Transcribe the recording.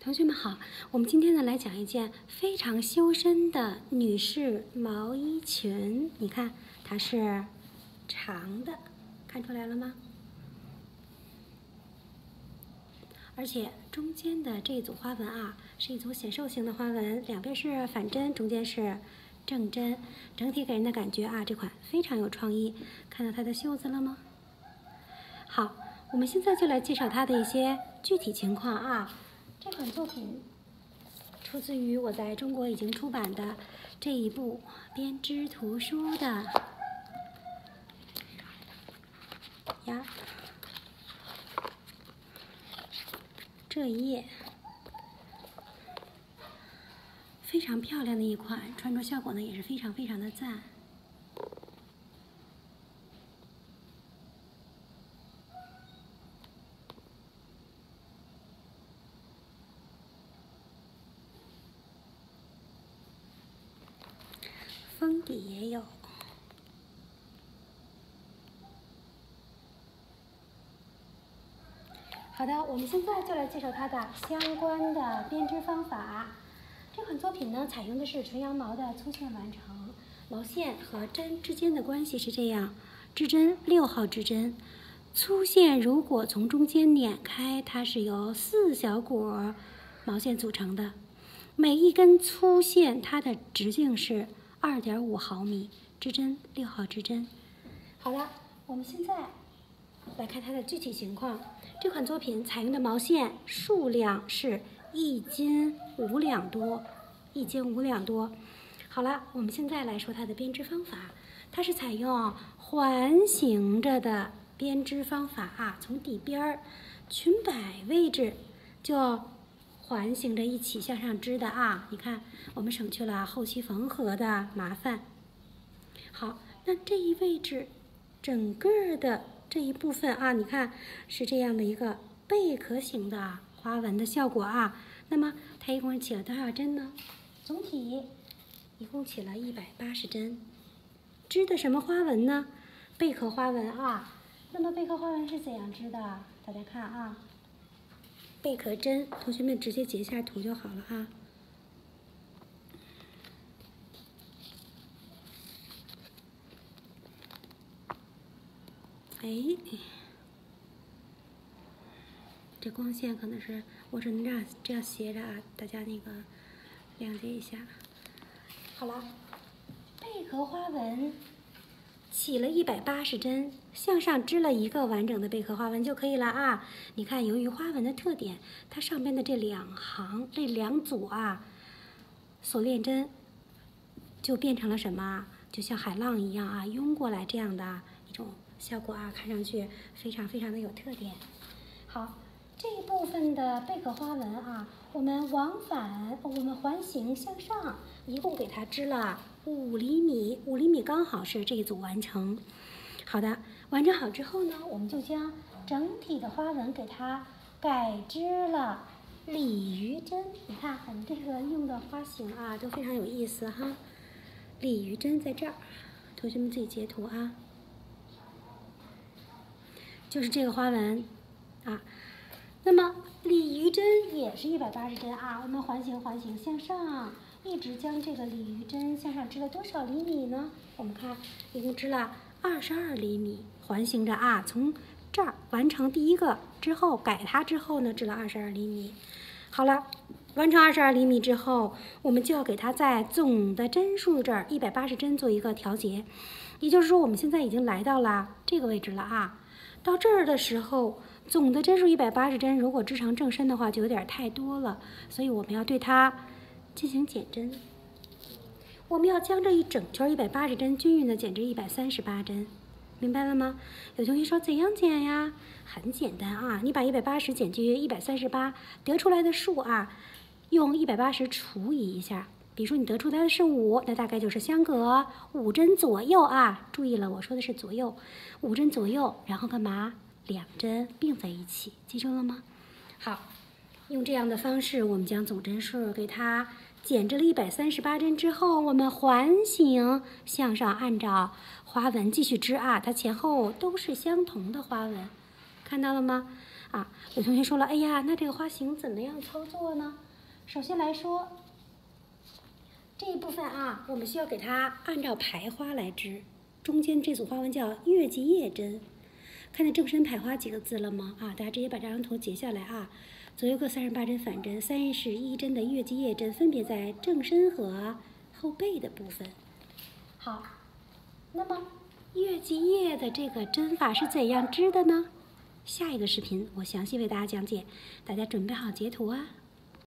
同学们好，我们今天呢来讲一件非常修身的女士毛衣裙。你看，它是长的，看出来了吗？而且中间的这一组花纹啊，是一组显瘦型的花纹，两边是反针，中间是正针，整体给人的感觉啊，这款非常有创意。看到它的袖子了吗？好，我们现在就来介绍它的一些具体情况啊。这款作品出自于我在中国已经出版的这一部编织图书的呀，这一页非常漂亮的一款，穿着效果呢也是非常非常的赞。也有。好的，我们现在就来介绍它的相关的编织方法。这款作品呢，采用的是纯羊毛的粗线完成，毛线和针之间的关系是这样：织针六号织针，粗线如果从中间碾开，它是由四小股毛线组成的，每一根粗线它的直径是。二点五毫米织针，六号织针。好了，我们现在来看它的具体情况。这款作品采用的毛线数量是一斤五两多，一斤五两多。好了，我们现在来说它的编织方法。它是采用环形着的编织方法啊，从底边儿裙摆位置就。环形着一起向上织的啊，你看，我们省去了后期缝合的麻烦。好，那这一位置，整个的这一部分啊，你看是这样的一个贝壳形的花纹的效果啊。那么它一共起了多少针呢？总体一共起了一百八十针。织的什么花纹呢？贝壳花纹啊。那么贝壳花纹是怎样织的？大家看啊。贝壳针，同学们直接截一下图就好了啊。哎，这光线可能是我只能这样这样斜着啊，大家那个谅解一下。好了，贝壳花纹。起了一百八十针，向上织了一个完整的贝壳花纹就可以了啊！你看，由于花纹的特点，它上边的这两行、这两组啊，锁链针就变成了什么？就像海浪一样啊，涌过来这样的一种效果啊，看上去非常非常的有特点。好，这一部分的贝壳花纹啊，我们往返，我们环形向上，一共给它织了。五厘米，五厘米刚好是这一组完成。好的，完成好之后呢，我们就将整体的花纹给它改织了鲤鱼针。你看，我们这个用的花型啊，都非常有意思哈。鲤鱼针在这儿，同学们自己截图啊。就是这个花纹啊。那么鲤鱼针也是一百八十针啊，我们环形环形向上。一直将这个鲤鱼针向上织了多少厘米呢？我们看，一共织了二十二厘米，环形着啊。从这儿完成第一个之后，改它之后呢，织了二十二厘米。好了，完成二十二厘米之后，我们就要给它在总的针数这儿一百八十针做一个调节。也就是说，我们现在已经来到了这个位置了啊。到这儿的时候，总的针数一百八十针，如果织成正身的话，就有点太多了，所以我们要对它。进行减针，我们要将这一整圈一百八十针均匀的减至一百三十八针，明白了吗？有同学说怎样减呀？很简单啊，你把一百八十减去一百三十八，得出来的数啊，用一百八十除以一下。比如说你得出来的是五，那大概就是相隔五针左右啊。注意了，我说的是左右，五针左右，然后干嘛？两针并在一起，记住了吗？好，用这样的方式，我们将总针数给它。减织了一百三十八针之后，我们环形向上，按照花纹继续织啊。它前后都是相同的花纹，看到了吗？啊，有同学说了，哎呀，那这个花型怎么样操作呢？首先来说，这一部分啊，我们需要给它按照排花来织。中间这组花纹叫月季叶针，看见正身排花几个字了吗？啊，大家直接把这张图截下来啊。左右各三十八针反针，三十一针的月季叶针分别在正身和后背的部分。好，那么月季叶的这个针法是怎样织的呢？下一个视频我详细为大家讲解，大家准备好截图啊。